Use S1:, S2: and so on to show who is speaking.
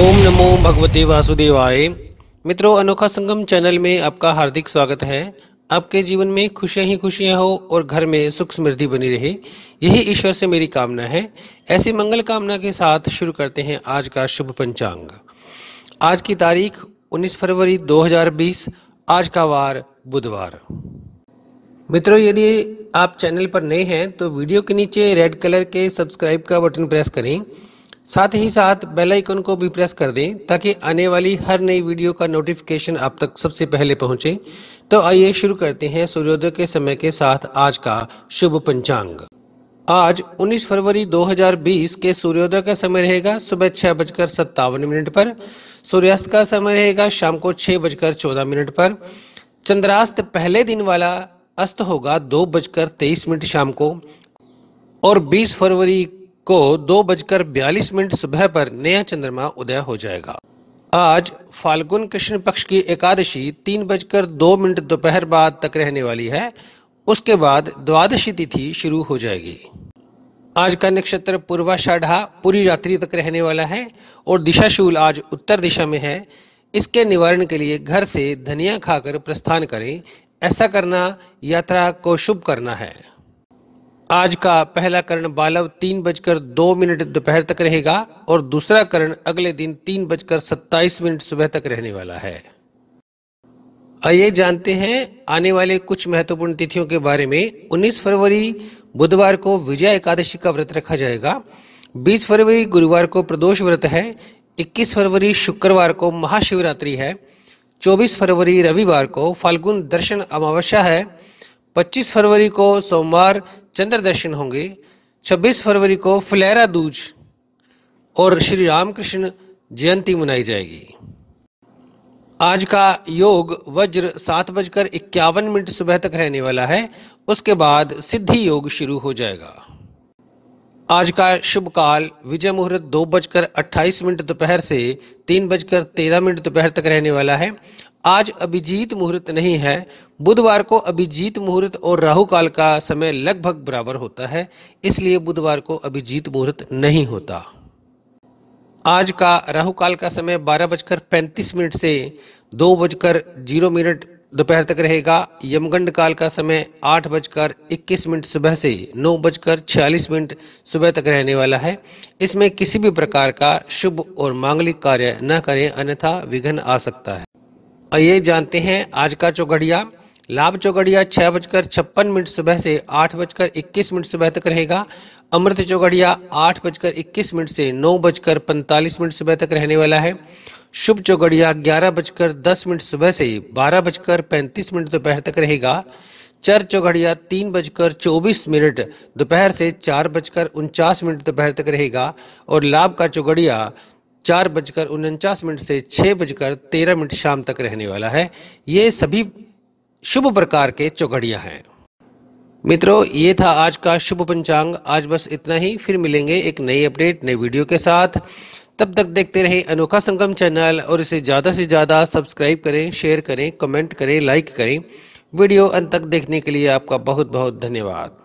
S1: नमो भगवते वासुदेवाय। मित्रों, अनोखा संगम चैनल में आपका हार्दिक स्वागत है। आपके जीवन में खुशियाँ ही खुशियाँ हो और घर में सुख समृद्धि बनी रहे, यही ईश्वर से मेरी कामना है। ऐसी मंगल कामना के साथ शुरू करते हैं आज का शुभ पंचांग। आज की तारीख 19 फरवरी 2020 आज का वार बुधवार। मित्रों, यदि आप चैनल पर नए हैं तो वीडियो के नीचे रेड कलर के सब्सक्राइब का बटन प्रेस करें। साथ ही साथ बेल आइकन को भी प्रेस कर दें ताकि आने वाली हर नई वीडियो का नोटिफिकेशन आप तक सबसे पहले पहुँचे। तो आइए शुरू करते हैं सूर्योदय के समय के साथ आज का शुभ पंचांग। आज 19 फरवरी 2020 के सूर्योदय का समय रहेगा, सुबह छह बजकर सत्तावन मिनट पर। सूर्यास्त का समय रहेगा, शाम को छह बजकर चौदह मिनट पर। चंद्रास्त पहले दिन वाला अस्त होगा, दो बजकर तेईस मिनट शाम को। और 20 फरवरी को दो बजकर बयालीस मिनट सुबह पर नया चंद्रमा उदय हो जाएगा। आज फाल्गुन कृष्ण पक्ष की एकादशी तीन बजकर दो मिनट दोपहर बाद तक रहने वाली है। उसके बाद द्वादशी तिथि शुरू हो जाएगी। आज का नक्षत्र पूर्वाषाढ़ा पूरी रात्रि तक रहने वाला है और दिशाशूल आज उत्तर दिशा में है। इसके निवारण के लिए घर से धनिया खाकर प्रस्थान करें। ऐसा करना यात्रा को शुभ करना है। आज का पहला करण बालव तीन बजकर दो मिनट दोपहर तक रहेगा और दूसरा करण अगले दिन तीन बजकर सत्ताईस मिनट सुबह तक रहने वाला है। आइए जानते हैं आने वाले कुछ महत्वपूर्ण तिथियों के बारे में। 19 फरवरी बुधवार को विजय एकादशी का व्रत रखा जाएगा। 20 फरवरी गुरुवार को प्रदोष व्रत है। 21 फरवरी शुक्रवार को महाशिवरात्रि है। 24 फरवरी रविवार को फाल्गुन दर्शन अमावस्या है। 25 फरवरी को सोमवार चंद्र दर्शन होंगे। 26 फरवरी को फुलेरा दूज और श्री रामकृष्ण जयंती मनाई जाएगी। आज का योग वज्र सात बजकर इक्यावन मिनट सुबह तक रहने वाला है। उसके बाद सिद्धि योग शुरू हो जाएगा। आज का शुभ काल, विजय मुहूर्त दो बजकर अट्ठाईस मिनट दोपहर से तीन बजकर तेरह मिनट दोपहर तक रहने वाला है। आज अभिजीत मुहूर्त नहीं है। बुधवार को अभिजीत मुहूर्त और राहु काल का समय लगभग बराबर होता है, इसलिए बुधवार को अभिजीत मुहूर्त नहीं होता। आज का राहु काल का समय बारह बजकर पैंतीस मिनट से दो बजकर ज़ीरो मिनट दोपहर तक रहेगा। यमगंड काल का समय आठ बजकर इक्कीस मिनट सुबह से नौ बजकर छियालीस मिनट सुबह तक रहने वाला है। इसमें किसी भी प्रकार का शुभ और मांगलिक कार्य न करें, अन्यथा विघ्न आ सकता है। आइए जानते हैं आज का चौगड़िया। लाभ चौगड़िया छः बजकर छप्पन मिनट सुबह से आठ बजकर इक्कीस मिनट सुबह तक रहेगा। अमृत चौगड़िया आठ बजकर इक्कीस मिनट से नौ बजकर पैंतालीस मिनट सुबह तक रहने वाला है। शुभ चौगड़िया ग्यारह बजकर दस मिनट सुबह से बारह बजकर पैंतीस मिनट दोपहर तक रहेगा। चर चौगड़िया तीन बजकर चौबीस मिनट दोपहर से चार बजकर उनचास मिनट दोपहर तक रहेगा। और लाभ का चौगड़िया चार बजकर उनचास मिनट से छः बजकर तेरह मिनट शाम तक रहने वाला है। ये सभी शुभ प्रकार के चौघड़ियाँ हैं। मित्रों, ये था आज का शुभ पंचांग। आज बस इतना ही। फिर मिलेंगे एक नई अपडेट, नई वीडियो के साथ। तब तक देखते रहें अनोखा संगम चैनल और इसे ज़्यादा से ज़्यादा सब्सक्राइब करें, शेयर करें, कमेंट करें, लाइक करें। वीडियो अंत तक देखने के लिए आपका बहुत बहुत धन्यवाद।